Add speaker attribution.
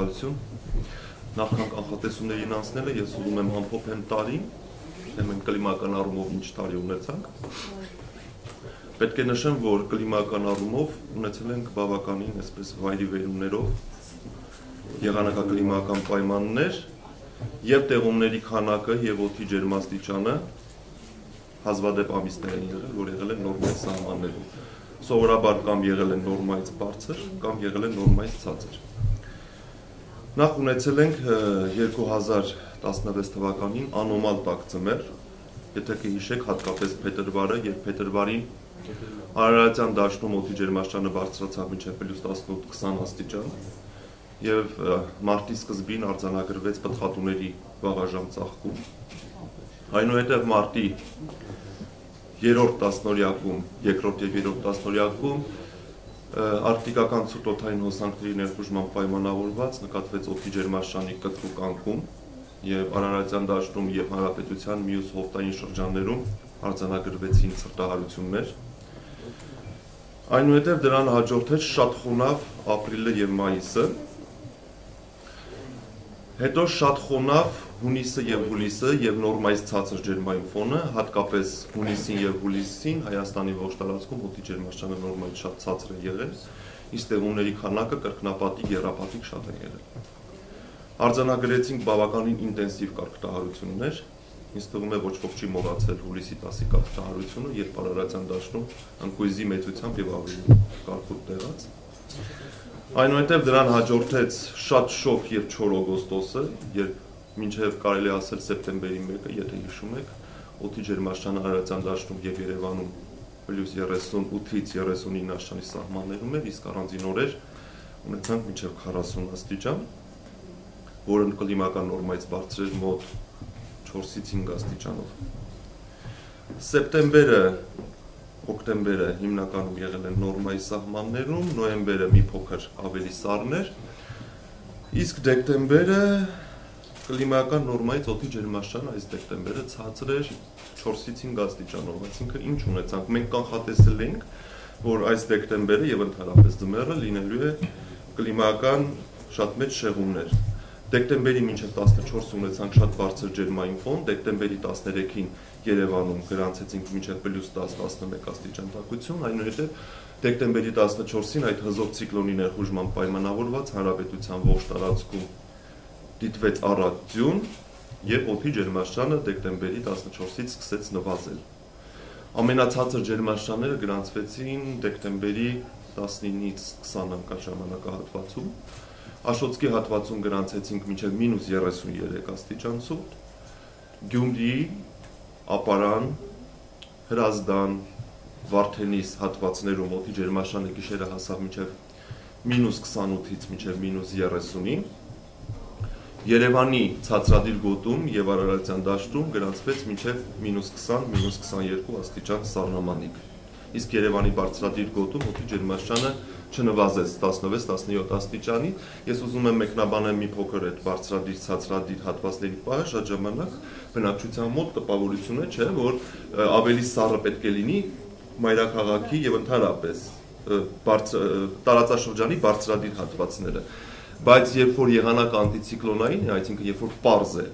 Speaker 1: Շնորհակալություն։ Նախքան կանխատեսումներին անցնելը ես ուզում եմ ամփոփեմ տարին, թե մենք կլիմական առումով ինչ տարի ունեցանք։ Պետք է նշեմ, որ կլիմական առումով ունեցել ենք բավականին այսպես վայրի վերումներով եղանակակլիմական պայմաններ եւ տեղումների քանակը եւ օդի ջերմաստիճանը հազվադեպ ամիսներ են եղել, որ եղել են նորմալ սահմաններում։ Սովորաբար կամ եղել են նորմայից բարձր, կամ եղել են նորմայից ցածր։ Նախ ունեցել ենք 2016 թվականին անոմալ տաք ձմեռ, եթե կհիշեք հատկապես փետրվարը, երբ փետրվարին Արարատյան դաշտում օդի ջերմաստիճանը բարձրացավ մինչև +18-20 աստիճան եւ մարտի սկզբին արձանագրվեց պտղատուների վաղաժամ ծաղկում։ Այնուհետև մարտի երրորդ տասնօրյակում, երկրորդ եւ երրորդ տասնօրյակում արկտիկական ցուրտօթային հոսանքների ներխուժման պայմանավորված նկատվեց օդի ջերմաշանի կտրուկ անկում եւ Արարատյան դաշտում եւ հանրապետության մյուս հովտային շրջաններում արձանագրվեցին ցրտահարություններ։ Այնուհետև դրան հաջորդեց շատ խոնավ ապրիլը եւ մայիսը։ Հետո շատ խոնավ հունիսը եւ հուլիսը եւ նորմայից ցածր ջերմային ֆոնը, հատկապես հունիսին եւ հուլիսին Հայաստանի ողջ տարածքում օդի ջերմաստիճանը նորմայից շատ ցածր է եղել, իսկ տեղումների քանակը կրկնապատիկ, երապատիկ շատ է եղել։ Արձանագրեցինք բավականին ինտենսիվ կարգտահարություններ, ինձ թվում է ոչ ոք չի մոռացել հուլիսի 10-ի կարգտահարությունը, երբ Արարատյան դաշտում ընկույզի մեծությամբ եւ ավելի կարգուտ տեղած։ Այնուհետև դրան հաջորդեց շատ շոգ եւ 4 օգոստոսը, երբ մինչև կարելի ասել սեպտեմբերի 1-ը, եթե հիշում եք, օդի ջերմաստիճանը Արարատյան դաշտում եւ Երևանում +38-ից 39 աստիճանի սահմաններում էր, իսկ առանձին օրեր ունեցանք մինչև 40 աստիճան, որը կլիմական նորմայից բարձր էր մոտ 4-ից 5 աստիճանով։ Սեպտեմբերը, օկտեմբերը հիմնականում եղել են նորմայի սահմաններում, նոյեմբերը մի փոքր ավելի սառներ, իսկ դեկտեմբերը կլիմայական նորմայից օդի ջերմաստիճանը այս դեկտեմբերը ցածր էր 4-ից 5 աստիճանով, այսինքն ինչ ունեցանք։ Մենք կանխատեսել էինք, որ այս դեկտեմբերը եւ ընդհանրապես ձմեռը լինելու է կլիմայական շատ մեծ շեղումներ։ Դեկտեմբերի մինչև 14 ունեցանք շատ բարձր ջերմային ֆոն, դեկտեմբերի 13-ին Երևանում գրանցեցինք մինչև +10-11 աստիճան տաքություն, այնուհետև դեկտեմբերի 14-ին այդ հզոր ցիկլոնի ներխուժման պայմանավորված հանրապետության ողջ տարածքում դիտվեց առատ ձյուն եւ օդի ջերմաստիճանը դեկտեմբերի 14-ից սկսեց նվազել։ Ամենացածր ջերմաստիճանները գրանցվեցին դեկտեմբերի 19-ից 20 անկան ժամանակահատվածում։ Աշոցկի հատվածում գրանցեցինք մինչև մինուս 33 աստիճան ցոտ, Գյումրի, Ապարան, Հրազդան, Վարդենիս հատվածներում օդի ջերմաշանը գիշերը հասավ մինչև -28-ից մինչև -30-ի։ Երևանի ցածրադիր գոտում եւ Արարատյան դաշտում գրանցվեց մինչև -20, -22 աստիճան սառնամանիք։ Իսկ Երևանի բարձրադիր գոտում օդի ջերմաշանը 0 չնվազես 16-17 աստիճանի։ Ես ուզում եմ մեկնաբանել մի փոքր այդ բարձրադիր, ցածրադիր հատվածների պահը շատ ժամանակ բնակչության մոտ տպավորությունը չէ, որ ավելի սառը պետք է լինի մայրաքաղաքի եւ ընդհանրապես տարածաշրջանի բարձրադիր հատվածները բայց երբ որ եղանակ անտիցիկլոնային է, այսինքն երբ որ պարզ է